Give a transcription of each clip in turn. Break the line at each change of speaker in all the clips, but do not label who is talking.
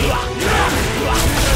啊啊啊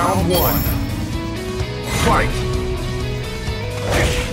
Round one. Fight!